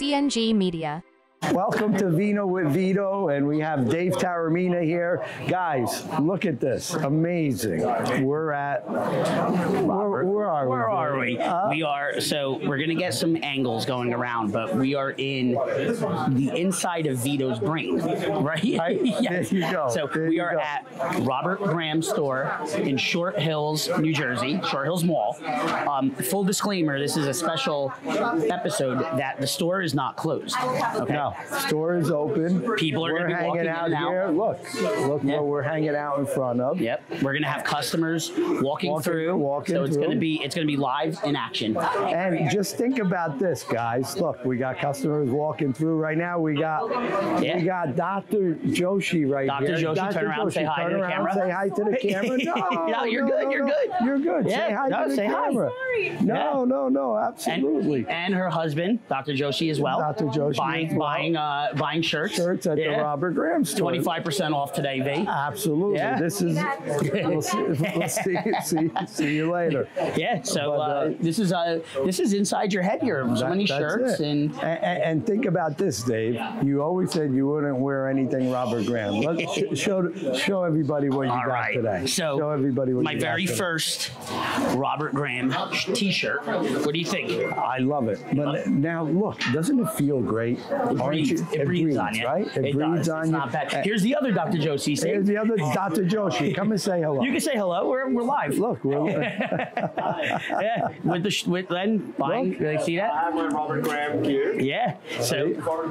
CNG Media. Welcome to Vino with Vito, and we have Dave Taramina here. Guys, look at this. Amazing. We're at. Where, where are we? Where are we? Uh, we are so we're gonna get some angles going around, but we are in the inside of Vito's brain, right? Right. There you go. So There we are go. at Robert Graham store in Short Hills, New Jersey, Short Hills Mall. Um, full disclaimer: this is a special episode that the store is not closed. Okay. No, store is open. People are We're gonna be hanging walking in out and out. here. Look, look Yeah. what we're hanging out in front of. Yep, we're gonna have customers walking, Walking- through. walking so it's through. gonna be it's gonna be live in action. And just think about this, guys. Look, we got customers walking through right now. We got Yeah. we got Dr. Joshi right here. Dr. here. Joshi, turn around, say hi turn to the around, camera. Say hi to the camera. No, No, you're good, you're no. good. You're good. Yeah, say hi no, to the say hi. camera. No, Yeah. no, no, And, absolutely. and her husband, Dr. Joshi, as well. Dr. Joshi buying well. buying uh, buying shirts. Shirts at the Robert Graham store. Twenty five percent off today, V. Absolutely. Yeah. This is. We'll see. We'll see, see, see you later. Yeah. So But, uh, uh, this is uh, this is inside your head here. So That- many shirts and and and think about this, Dave. You always said you wouldn't wear anything Robert Graham. Let's sh- show show everybody what you all got right. today. So show everybody what my you very today. first Robert Graham T-shirt. What do you think? I love it. But now look, doesn't it feel great? Aren't breathes. you? It, breathes on you. right? It, It, breathes does. on it's you. not bad. Here's the other Dr. Joshi. See? Here's the other Dr. Joshi. Come and say hello. You can say hello. We're, we're live. Look, we're, yeah, with the with then buying. Look. Like, see that? I have my Robert Graham gear. Yeah. So For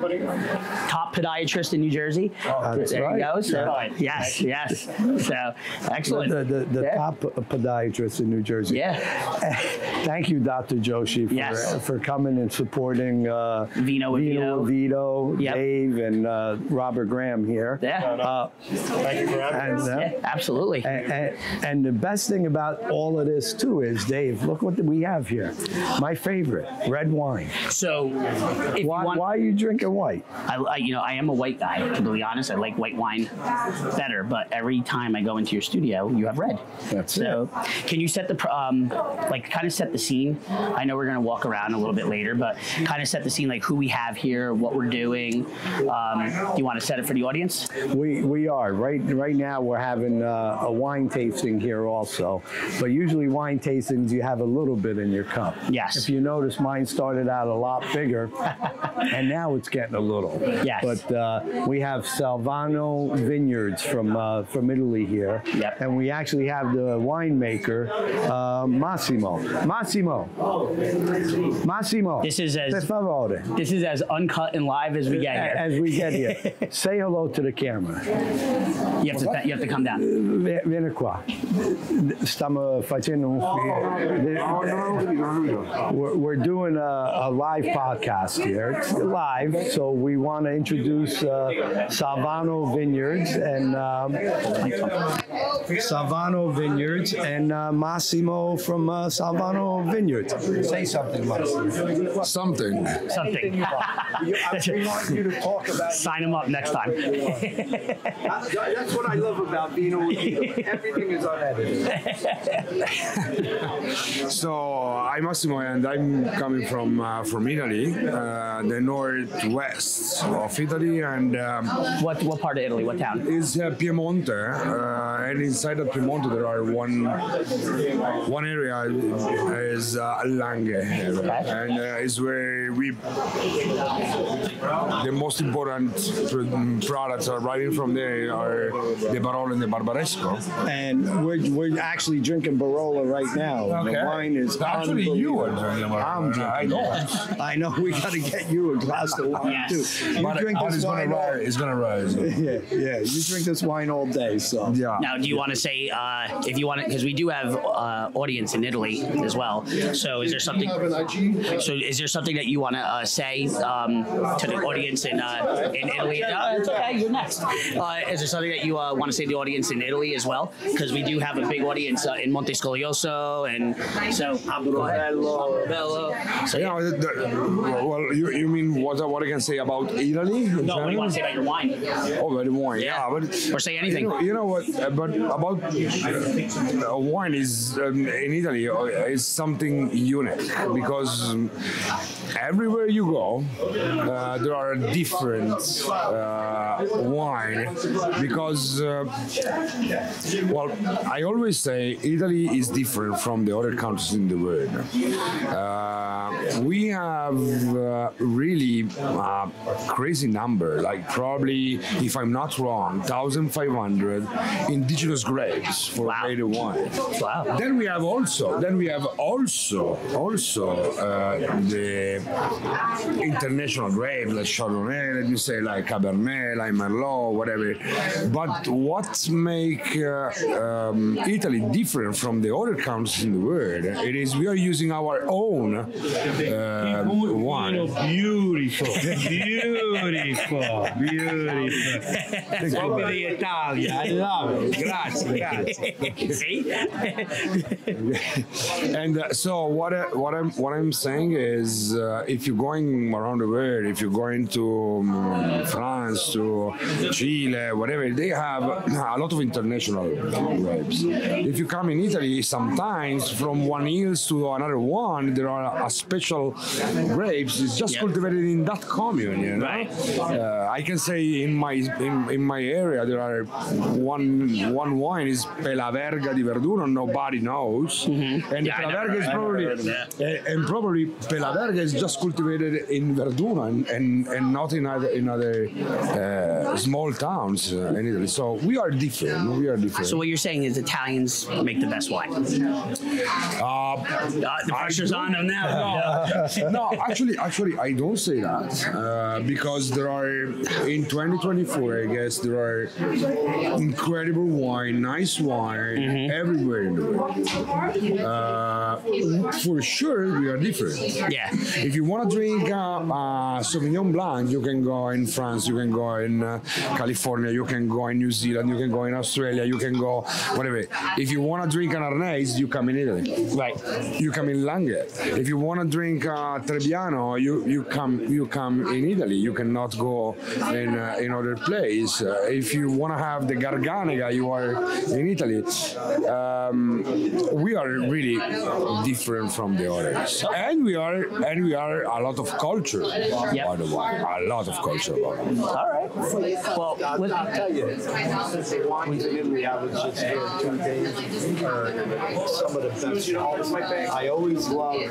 top podiatrist in New Jersey. Oh, That's there right. you go. So Right. yes, yes. So excellent. the, the, the Yeah. top podiatrist in New Jersey. Yeah. Thank you, Dr. Joshi, for, Yes. for coming and supporting uh, Vino with Vito. Vito, Yep. Dave, and uh, Robert Graham here. Yeah. Uh, Thank you for having us. uh, Yeah, absolutely. and, and, and the best thing about all of this too is, Dave, look what we have here. My favorite, red wine. So, if Why, you want, why are you drinking white? I, I, you know, I am a white guy. To be honest, I like white wine better. But every time I go into your studio, you have red. That's so, can you set the um, like kind of set the scene? I know we're gonna walk around a little bit later, but kind of set the scene, like who we have here, what we're doing. Um, do you want to set it for the audience? We we are right right now. We're having uh, a wine tasting here also, but usually wine tastings you have a little bit in your cup. Yes. If you notice, mine started out a lot bigger, and now it's getting a little. Yes. But uh, we have Salvano Vineyards from uh, from Italy here, Yep. and we actually have the winemaker uh, Massimo. Massimo. Massimo. This is as- This is as uncut and live as we get here. As we get here, say hello to the camera. You have to you have to come down. V- Vieni qua. Stiamo facendo un fi- We're, we're doing a, a live podcast here. It's live, so we want to introduce uh, Salvano Vineyards and um, Salvano Vineyards and uh, Massimo from uh, Salvano Vineyards. Say something, Massimo. Something. Something. We want you to talk about. Sign him up next time. That's what I love about Vino. Everything is unedited. So I'm Massimo, and I'm coming from uh, from Italy, uh, the northwest of Italy, and um, what what part of Italy? What town? is uh, Piemonte. Uh, and inside of Piemonte, there are one one area is uh, Langhe, area, and uh, is where we the most important products are right in from there are the Barolo and the Barbaresco. And we're, we're actually drinking Barola right now. The wine is Actually, you are unbelievable. drinking Barolo. I'm drinking. I know. I know. We got to get you a glass of wine Yes. too. You But, drink this it's gonna wine all. rise. It's gonna rise. Yeah, yeah. You drink this wine all day. So Yeah. Now, do you want to say uh, if you want to? Because we do have uh, audience in Italy as well. So, is there something? So, is there something that you want to uh, say um, to the audience in uh, in Italy? No, it's okay. You're next. Uh, is there something that you uh, want to say to the audience in Italy as well? Because we do have a big audience uh, in Montescaglioso, and so go ahead. Bello. Bello. Yeah, the- the- well, you, you mean what, I- what I can say about Italy? in No, what do you want to say about your wine? Oh, very wine. Yeah. Yeah, but Or say anything. You know, you know what? uh, But about uh, wine is um, in Italy uh, is something unique because um, everywhere you go, uh, there are different uh, wine. Because uh, well, I always say Italy is different from the other countries in the world. Uh, we have uh, really uh, crazy number, like probably, if I'm not wrong, 1,500 indigenous grapes for Wow. made wine. Wow. Then we have also, then we have also, also uh, the international grapes like Chardonnay, let me say like Cabernet, like Merlot, whatever. But what make uh, um, Italy different from the other countries in the world? It is we are using our own uh, wine. Beautiful, beautiful, beautiful. Proprio di Italia, I love it. Grazie, grazie. See? and uh, so what I, what I'm what I'm saying is, uh, if you're going around the world, if you're going to um, France, to Chile, whatever, they have a lot of international grapes. If you come in Italy, sometimes from one hills to another one, there are a special grapes. It's just Yeah. cultivated in that commune. You know? Right. Uh, I can say in my in, in my area there are one one wine is Pelaverga di Verduno. Nobody knows, and Mm-hmm. Yeah, I Pela never- Verga is probably heard of that. and probably Pelaverga is just cultivated in Verduno and and, and not in other in other uh, small towns uh, in Italy. So we are different. We are different. So what you're saying is Italians make the best wine. uh, Uh, the pressure's on them now. no, actually, actually, I don't say that uh, because there are in 2024. I guess there are incredible wine, nice wine everywhere in the world. Uh, for sure, we are different. Yeah. If you want to drink uh, uh, Sauvignon Blanc, you can go in France, you can go in uh, California, you can go in New Zealand, you can go in Australia, you can go whatever. If you want to drink an Arneis, you come in Italy Right. you come in Langhe. If you want to drink uh, Trebbiano, you, you come you come in Italy. You cannot go in uh, in other place. Uh, if you want to have the Garganega, you are in Italy. Um, we are really different from the others, and we are and we are a lot of culture. Way, a lot of culture. About it. All right. Well, with, I'll tell you, the wines in Italy, I was just here two days, are some of the best. I always love,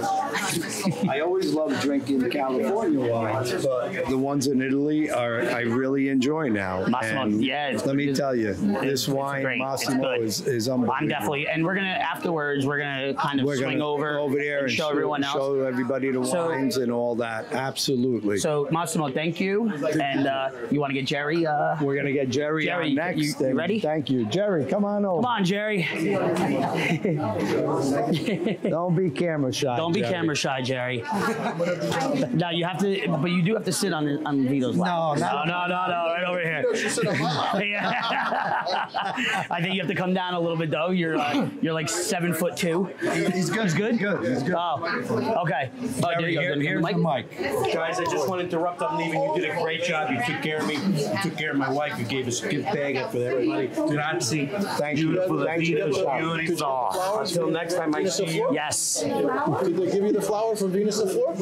I always love drinking California wines, but the ones in Italy are, I really enjoy now. Massimo, And yeah, it's- Let me it's- tell you, this wine, great. Massimo, is, is unbelievable. I'm definitely, and we're gonna afterwards. We're gonna kind of We're swing gonna over over there and show everyone else. Show everybody the So- wines and all that. Absolutely. So Massimo, thank you. And uh, you want to get Jerry? Uh, We're gonna get Jerry, Jerry, on next. you- you ready? Thank you, Jerry. Come on over. come on, Jerry. Don't be camera shy. Don't be Jerry. camera shy, Jerry. no, you have to, but you do have to sit on on Vito's lap. No, no, no, no, no, right over here. I think you have to come down a little bit though. You're uh, you're like seven foot two. He's good. He's good. Good. He's good. Oh, okay. Oh, there you go. Then here's the mic. Guys, I just want to interrupt. I'm leaving. You did a great job. You took care of me. You took care of my wife. You gave us a gift bag up for everybody. Grazie. Thank you. Beautiful. Thank you. Beautiful. Until next time I see you. Yes. Did they give you the flower from Venus et Fleur? I'll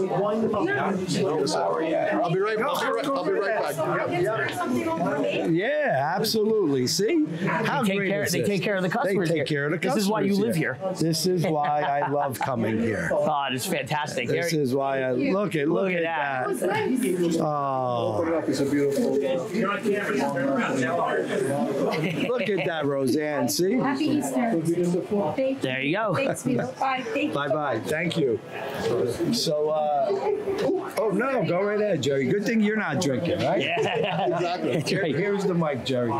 be right, I'll be right, I'll be right back. Yeah, absolutely. See, how take great care- is they this? take care of the customers They here. take care of the customers This is why you live here. This is why I love coming here. Oh, it's fantastic. This There- is why I look at look, Look at at that. Oh, It's a beautiful. look at that, Roseanne. See. Happy Easter. There you go. Thanks, Vito. Bye. Thank you. Bye bye. Thank you. So uh, Oh, no, go right ahead, Jerry. Good thing you're not drinking, right? Yeah. Exactly. That's Here- Here's the mic, Jerry.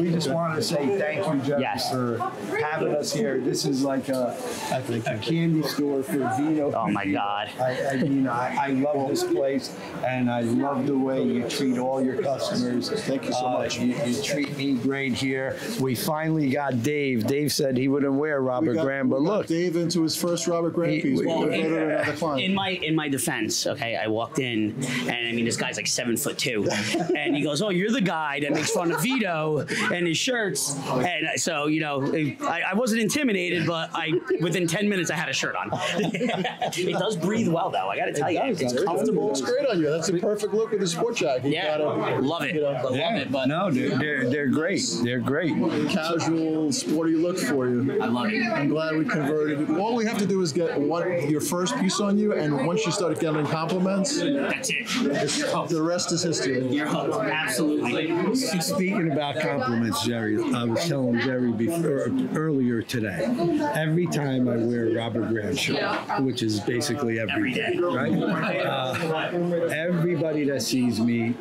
We just want to say thank you, Jerry, Yes. for having us here. This is like a, a candy store for vino. Oh my. God. I, I mean, I, I love this place, and I love the way you treat all your customers. Thank you so uh, much. You, you treat me great here. We finally got Dave. Dave said he wouldn't wear Robert We got- Graham, but we got look, Dave into his first Robert Graham He- piece. we- We Well, converted another client. In my in my defense, okay, I walked in and I mean this guy's like seven foot two, and he goes, "Oh, you're the guy that makes fun of Vito and his shirts," and so you know, I, I wasn't intimidated, but I within ten minutes I had a shirt on. it does breathe well though, I got to tell you, does, it's it comfortable. Looks great on you. That's a perfect look with the sport jacket. You Yeah, got a, love it, you know, love it, but no, they're, they're, they're great. They're great. casual, sporty look for you. I love it. I'm glad we converted. All we have to do is get one your first piece on you, and once you start getting compliments, That's it. the rest is history. You're hooked. Absolutely. Speaking about compliments, Jerry, I was telling Jerry before earlier today. Every time I wear a Robert Graham shirt, which is basically every day, right? Uh, everybody that sees me,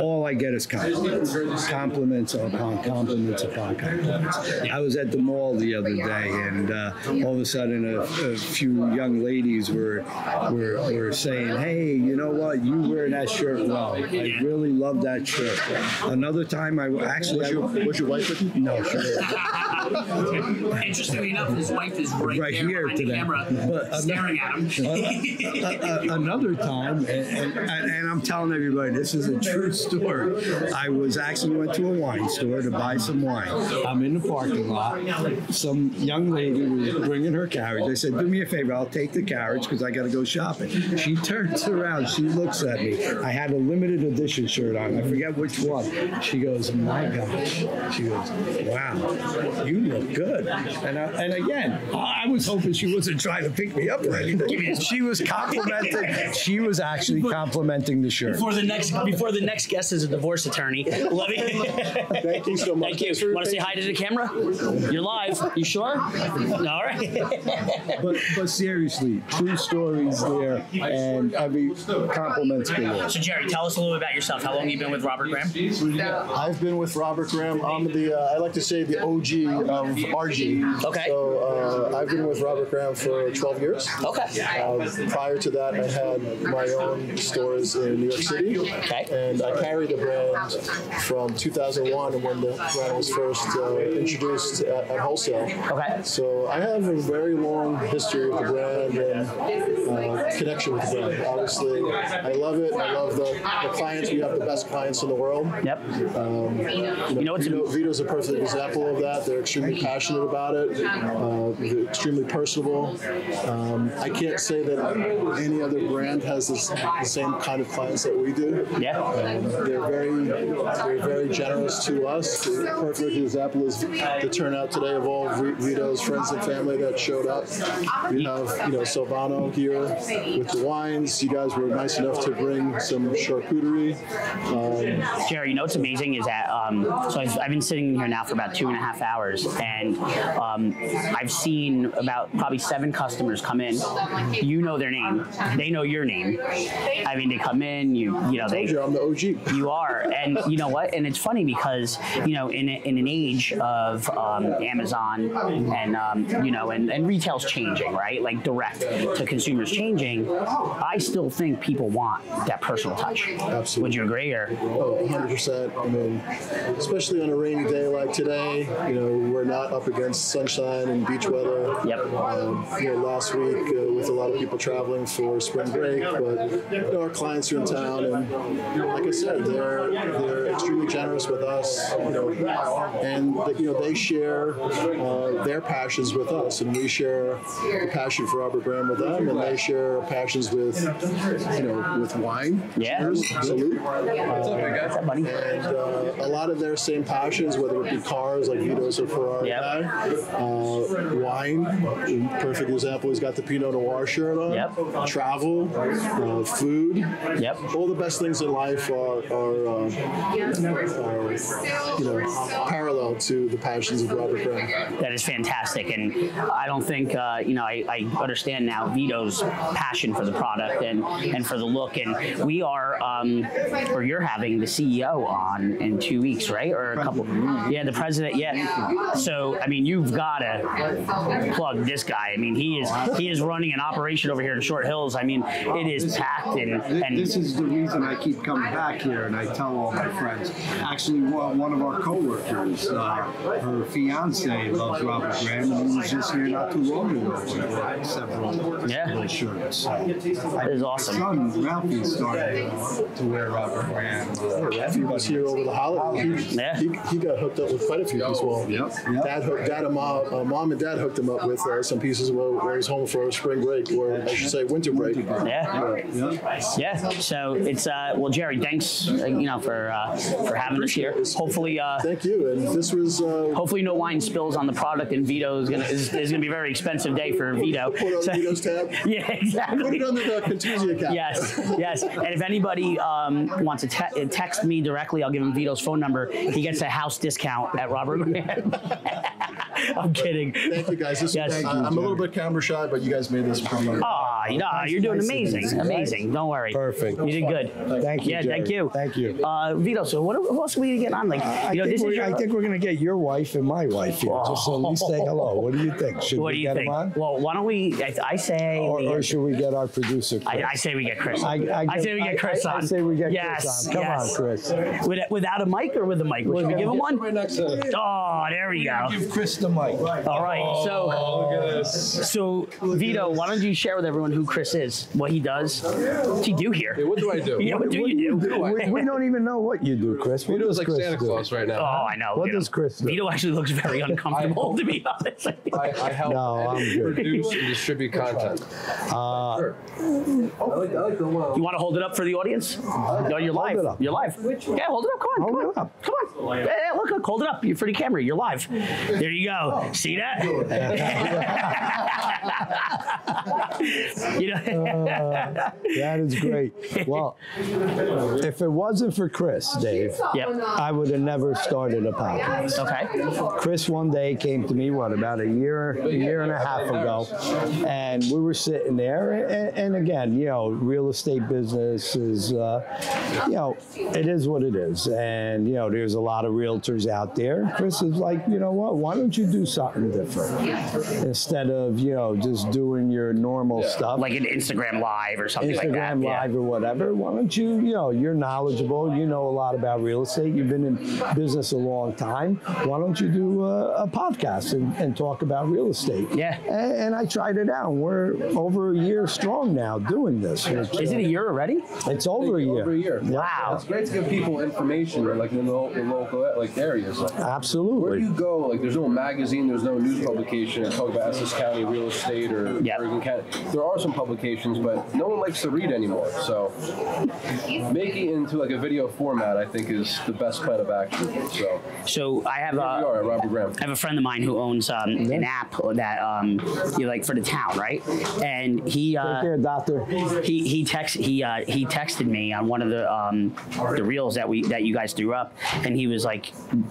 all I get is compliments, compliments upon compliments upon compliments. I was at the mall the other day, and uh, all of a sudden, a, a few young ladies were, were were saying, "Hey, you know what? You wear that shirt well. I really love that shirt." Another time, I actually Was your, was your wife with you? no, she. Interestingly enough, his wife is right, Right there here behind the today. camera, But, uh, staring at him. A- a- another time, and, and, and I'm telling everybody, this is a true story. I was actually went to a wine store to buy some wine. I'm in the parking lot. Some young lady was bringing her carriage. I said, "Do me a favor, I'll take the carriage because I got to go shopping." She turns around, she looks at me. I had a limited edition shirt on. I forget which one. She goes, "My gosh!" She goes, "Wow, you look good." And I, and again, I was hoping she wasn't trying to pick me up or anything. She was complimenting. She was actually complimenting the shirt. Before the next before the next guest is a divorce attorney. Love it. Thank you so much. Thank you. Thanks Want to say hi to the camera? You're live. You sure? All right. But, but seriously, true stories there, and I mean compliments galore. So Jerry, tell us a little bit about yourself. How long have you been with Robert Graham? I've been with Robert Graham. I'm the, uh, I like to say the OG of RG. Okay. So uh, I've been with Robert Graham for 12 years. Okay. Uh, prior to that, I had my own stores in New York City. Okay. And I carried the brand from 2001 when the brand was first uh, introduced at, at wholesale. Okay. So I have a very long history with the brand and uh, connection with the brand. Obviously, I love it. I love the, the clients. We have the best clients in the world. Yep. Um, you know what's- Vito, Vito's a perfect example of that. They're extremely passionate about it. Uh, they're extremely personable. Um, I can't say that any other brand has this, the same kind of clients that we do. Yeah. Um, they're very, they're very generous to us. The perfect example is the turnout today of all Vito's friends and family that showed up. We have, you know, Salvano here with the wines. You guys were nice enough to bring some charcuterie. Um, Jerry, you know what's amazing is that um, so I've, I've been sitting here now for about two and a half hours, and um, I've seen about probably seven customers come in. You know their name, they know your name. I mean, they come in, you you know they told you, I'm the OG. you are, and you know what? And it's funny because you know, in, a, in an age of um, Amazon and um, you know, and, and retail's changing, right? Like direct to consumers changing. I still think people want that personal touch. Absolutely. Would you agree? Or Oh, 100%. I mean, especially on a rainy day like today, you know, we're not up against sunshine and beach weather. Yep. Um, you know, last week uh, with a lot of people traveling for spring break, but you know, our clients are in town, and like I said, they're they're extremely generous with us. You know, and you know they share uh, their passions with us, and we share a passion for Robert Graham with them, and they share passions with you know with wine. Yeah. Cheers. Salute. what's up, buddy? and uh, a lot of their same passions, whether it be cars like Vito's or Ferrari Yep. guy, uh, wine. Perfect example. He's got the Pinot Noir shirt on. Yep. Travel, uh, food. Yep. All the best things in life are, are, uh, are you know parallel to the passions of Robert Graham. That is fantastic, and I don't think uh, you know. I, I, I understand now Vito's passion for the product and and for the look. And we are, um, or you're having the CEO on in two weeks, right? Or a couple? Yeah, the president. Yeah. So I mean, you've got to plug this guy. I mean, he is he is running an operation over here in Short Hills. I mean, it is packed and and This is the reason I keep coming back here, and I tell all my friends. Actually, one of our coworkers, uh, her fiance loves Robert Graham, and he was just here not too long ago. We bought several Yeah. little shirts. So That is awesome. Son Ralphie started uh, to wear Robert Graham. Uh, He was here over the holidays. He, Yeah. he, he got hooked up with quite a few people. Yep, yep. Dad, hooked, dad and mom, uh, mom and dad hooked him up with uh, some pieces while, while he was home for spring break, or I should say winter break. Yeah. Yeah. Yeah. So it's uh, well, Jerry, thanks uh, you know for uh, for having us here. Hopefully, uh, Thank you. And this was uh, hopefully no wine spills on the product, and Vito is gonna is, is gonna be a very expensive day for Vito. put on So- Vito's tab. Yeah, exactly. Put it under the Contuzzi account. Yes, yes. And if anybody um, wants to te- text me directly, I'll give him Vito's phone number. He gets a house discount at Robert. I'm kidding. Thank you guys. This Yes. was, Thank I, I'm a little bit camera shy, but you guys made this pretty. Ah, you know, you're doing amazing, amazing. Don't worry. Perfect. You did good. Thank you, Yeah, thank you. Thank you. Uh, Vito. So what, what else are we getting on? Like, I, you know, think this is we're, your. I think we're going to get your wife and my wife here, just so at least say hello. What do you think? Should what we do you get think? them on? Well, why don't we? I, I say. Or, we, or should we get our producer, Chris? I, I say we get Chris. I- on. I say we get Chris I- I say we get Chris yes, on. Come yes. on, Chris. With, without a mic or with a mic? Should we give him one? Right next to Oh, there we go. Give Chris the mic. All right, so so Vito, why don't you share with everyone who Chris is, what he does? what he do here? What do I do? Yeah, what do you do? We, we don't even know what you do, Chris. What Vito's does like Chris Santa do? Claus right now. Oh, I know. What Vito. does Chris do? Vito actually looks very uncomfortable, to be honest. I, I help No, I'm edit, good. produce and distribute content. Uh, Sure. I like, I like the one. You want to hold it up for the audience? No, you're live. it up. You're live. Yeah, hold it up. Come on. Hold come it on. up. Come on. Yeah, yeah, look, look, hold it up. You're for the camera. You're live. There you go. See that? you know. that is great. Well, if it wasn't for Chris, Dave, Yep. I would have never started a podcast. Okay. Chris one day came to me, what, about a year, a year and a half ago, and we were sitting there, and, and again, you know, real estate business is, uh, you know, it is what it is, and you know, there's a lot of realtors out there. Chris is like, you know what? Why don't you do something different instead of you know just doing your normal stuff? Like an Instagram live or something like that. Instagram Yeah. Live or whatever. Why don't you, you know, you're knowledgeable, you know a lot about real estate, you've been in business a long time. Why don't you do a, a podcast and, and talk about real estate? Yeah. And, and I tried it out. We're over a year strong now doing this. which, Is it a year already? It's over a year. Over a year. Wow. It's great to give people information, like in the, the local like areas. Like, where do you go? Like, there's no magazine, there's no news publication that talk about Essex County real estate or Yeah. Bergen County. There are some publications, but no one likes to read anymore. So, making it into like a video format, I think, is the best plan of action. So, So I have a. are Robert Graham. I have a friend of mine who owns um, an app that um, you like for the town, right? And he uh, care, doctor. he he text he uh, he texted me on one of the um, the reels that we that you guys threw up, and he was like,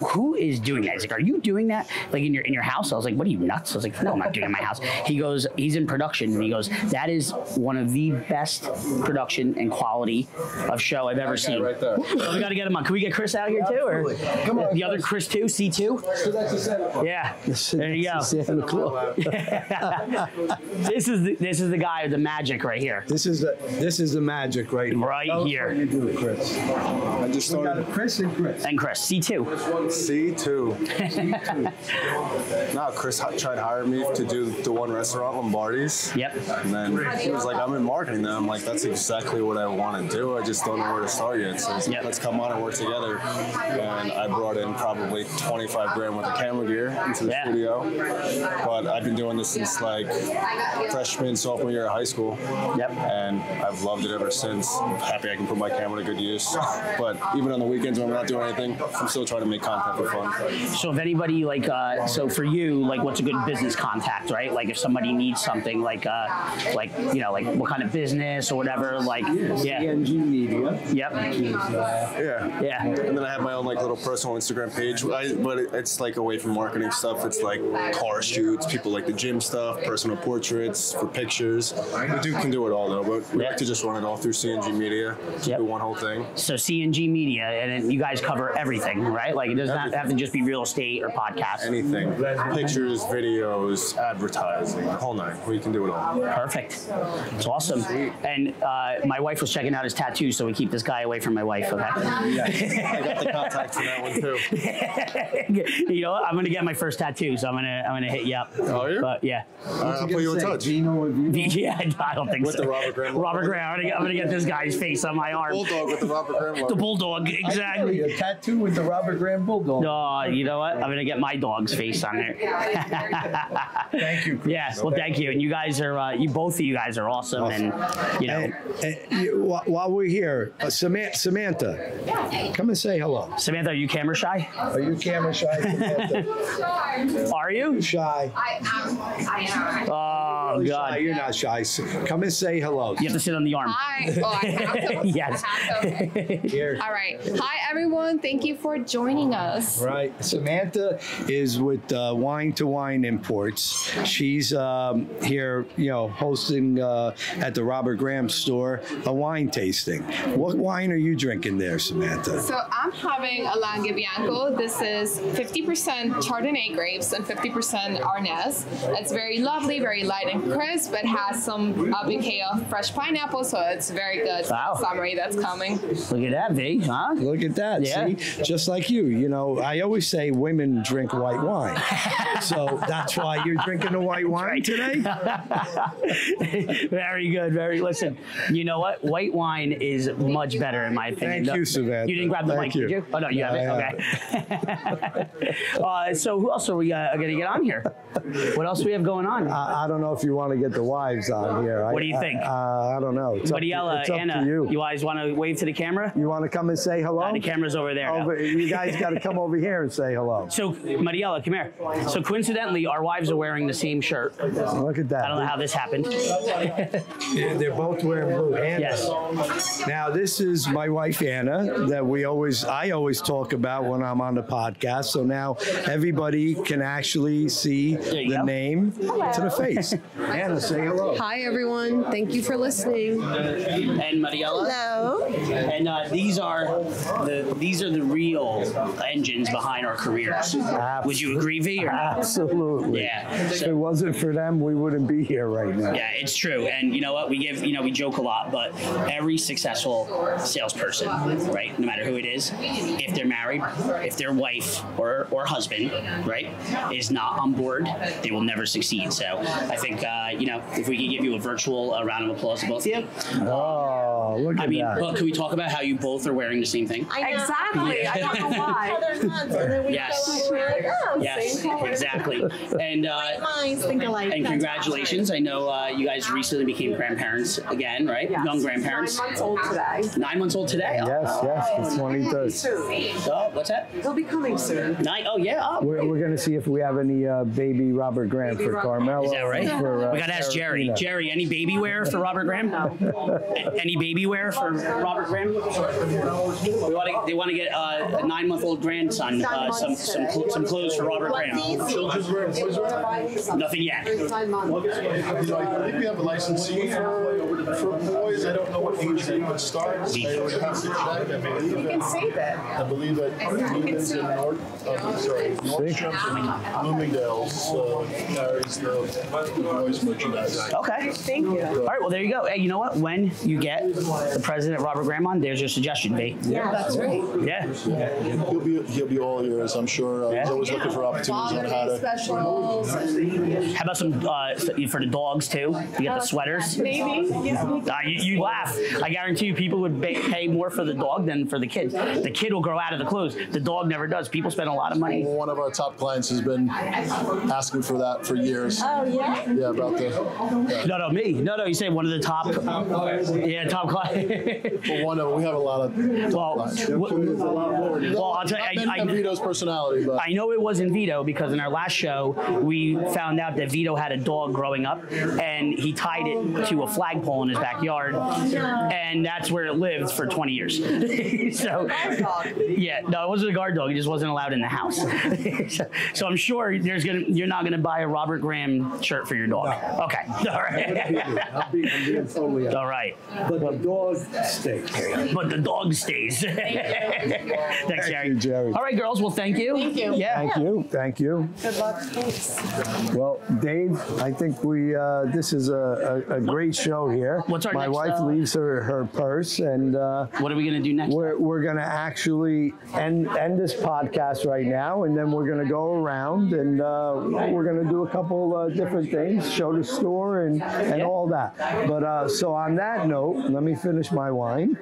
"Who is doing that?" He's like, "Are you doing that like in your in your house?" I was like, "What are you nuts?" I was like, "No, I'm not doing it in my house." He goes, "He's in production," and he goes, "That is one of the best production and quality of show I've ever seen." right there. So we got to get him on. Can we get Chris out here too, or Come on, the other Chris too? C two? So that's the Santa Claus. Yeah. There you go. Santa Claus. this is the, this is the guy with the magic right here. This is the this is the magic right here. Right Tell us here. you do, it, Chris. I just We got started a Chris and Chris. And Chris, C two. C2. no, Chris tried to hire me to do the one restaurant, Lombardi's. Yep. And then he was like, I'm in marketing now. I'm like, that's exactly what I want to do. I just don't know where to start yet. So he's like, Yep. let's come on and work together. And I brought in probably 25 grand worth of camera gear into the Yeah. studio. But I've been doing this since like freshman, sophomore year of high school. Yep. And I've loved it ever since. I'm happy I can put my camera to good use. But even on the weekends when I'm not doing anything, I'm still trying to make content for fun. So if anybody like, uh, so for you, like, what's a good business contact, right? Like if somebody needs something, like, uh, like you know, like what kind of business or whatever. Like, yeah, CNG Media. yep, Yeah. yeah. And then I have my own like little personal Instagram page, I, but it's like away from marketing stuff. It's like car shoots, people like the gym stuff, personal portraits for pictures. We do can do it all though, but we Yeah. like to just run it all through CNG Media, just Yep. do one whole thing. So CNG Media, and you guys cover everything, right? Like it does not have to just be real estate or podcast. Anything, pictures, videos, advertising, the whole nine. We can do it all. Perfect. It's awesome. And uh, my wife was checking out his tattoos, so we keep this guy away from my wife. Okay. Yeah, I got the contacts for that one too. you know, what? I'm gonna get my first tattoo, so I'm gonna I'm gonna hit you up. Oh, yeah? But yeah. All right, I'll put you in touch. Vino and Vino. Yeah, I don't think With so. the Robert Graham logo. Robert Graham. I'm gonna, get, I'm gonna get this guy's face on my arm. Bulldog with the Robert Graham The bulldog, exactly. A tattoo with the Robert Graham Bulldog. Oh, you know what? I'm gonna get my dog's face on there. Thank you. yes, well, thank you. And you guys are, uh, you both of you guys are awesome, and you know, And, and you, while we're here, uh, Samantha, Samantha, come and say hello. Samantha, are you camera shy? Are you camera shy, Samantha? Are you? shy. I am. I am. Oh Shy, God, you're not shy. Come and say hello. you have to sit on the arm. Hi. Oh, I have to. Yes. I have to. Okay. Here. All right. Hi, everyone. Thank you for joining us. Right. Samantha is with uh, Wine to Wine Imports. She's um, here, you know, hosting uh, at the Robert Graham store a wine tasting. What wine are you drinking there, Samantha? So I'm having a Langhe Bianco. This is 50% Chardonnay grapes and 50% Arneis. It's very lovely, very light and crisp. It has some a bouquet of fresh pineapple, so it's very good Wow. summery that's coming. Look at that, V. Huh? Look at that. Yeah. See, just like you. You know, I always say women drink white wine. so that's why you're drinking the white wine today? very good. Very. Listen, you know what? White wine is much better in my opinion. Thank you, Samantha. You didn't grab the Thank mic, you. did you? Oh no, you have Yeah, it. Okay. uh, so who else are we uh, going to get on here? What else do we have going on? I, I don't know if you want to get the wives on here. What I- do you think? I, uh, I don't know. It's up to- Mariella, it's up Anna, to you. you guys want to wave to the camera? You want to come and say hello? Uh, the camera's over there. Over, you guys got to come over here and say hello. So, Mariella, come here. So, coincidentally, our wives are wearing the same shirt. Look at that. I don't know how this happened. Yeah, they're both wearing blue. Anna. Yes. Now this is my wife Anna that we always I always talk about when I'm on the podcast. So now everybody can actually see the go. name to the face. Anna, say hello. Hi, everyone. Thank you for listening. And Mariella. Hello. And uh, these are the these are the real engines behind our careers. Would you agree, V? Or? Absolutely. Yeah. If So- it wasn't for them, we wouldn't be here right now. Yeah, it's true. And you know what? We give, you know, we joke a lot, but every successful salesperson, right, no matter who it is, if they're married, if their wife or, or husband, right, is not on board, they will never succeed. So I think, uh, you know, if we could give you a virtual uh, round of applause to both of you. Oh, look at I mean, that. but can we talk about how you both are wearing the same thing? Exactly. I don't know why. Yes. Yes, exactly. And uh, Minds think alike. and congratulations. I know uh, you guys recently became grandparents again, right? Young grandparents. Nine months old today. Nine months old today. Oh, Yes, yes, the 23rd. Soon. Oh, what's that? He'll be coming soon. Nine. Oh, yeah. Oh. We're, we're going to see if we have any uh, baby Robert Graham for Carmelo. Is that right? For, uh, we gotta ask Jerry. Jerry, any baby wear for Robert Graham? A- Any baby wear for Robert Graham? We want to. They want to get uh, a nine-month-old grandson uh, some some cl- some clothes for Robert Graham. Nothing yet. I think we have a licensee for, for boys. I don't know what age they would start. I would have to check. I believe You can that, save it. I believe that Lumens in North, uh, sorry, Nordstrom's and Bloomingdale's uh, carries the boys merchandise. Okay. Thank you. All right. Well, there you go. Hey, you know what? When you get the president Robert Graham on, there's your suggestion, V. Yeah, that's right. Yeah. He'll be he'll be all ears, I'm sure. Uh, He's Yeah. always looking for opportunities on how to. specials. How about some uh, for the dogs too? You get the sweaters. Maybe. Uh, you, you laugh. I guarantee you, people would pay more for the dog than for the kid. The kid will grow out of the clothes. The dog never does. People spend a lot of money. One of our top clients has been asking for that for years. Oh, yeah? Yeah, about the yeah. No, no, me. No, no. You say one of the top. Yeah, top client. Well, one of them, we have a lot of well, clients. well, I'll tell you. I, I, Vito's personality, but I know it wasn't Vito because in our last show we found out that Vito had a dog growing up and he tied it to a flagpole in his backyard and that's where it lived for 20 years. so yeah, no, it wasn't a guard dog. It just wasn't allowed in the house. so, so I'm sure there's gonna you're not gonna buy a Robert Graham shirt for your dog. Okay, all right, I'm being, I'm being totally all right. But the dog stays. But the dog stays. Thanks, Jerry. you, Jerry. All right, girls. Well, thank you. Thank you. Yeah. Thank you, thank you. Good luck. Well, Dave, I think we, uh, this is a, a, a great show here. What's our My next, wife uh, leaves her, her purse and, uh, What are we gonna do next? we're, we're gonna actually end, end this podcast right now and then we're gonna go around and, uh, we're gonna do a couple, uh, different things, show the store and, and Yeah. all that. But, uh, so on that note, let me finish my wine.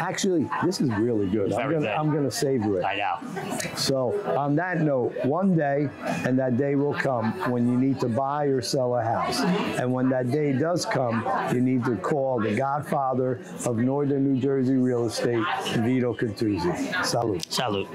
Actually, this is really good. I'm gonna. I'm gonna savor it. I know. So, on that note, one day, and that day will come when you need to buy or sell house. And when that day does come, you need to call the godfather of Northern New Jersey real estate, Vito Contuzzi. Salute. Salute.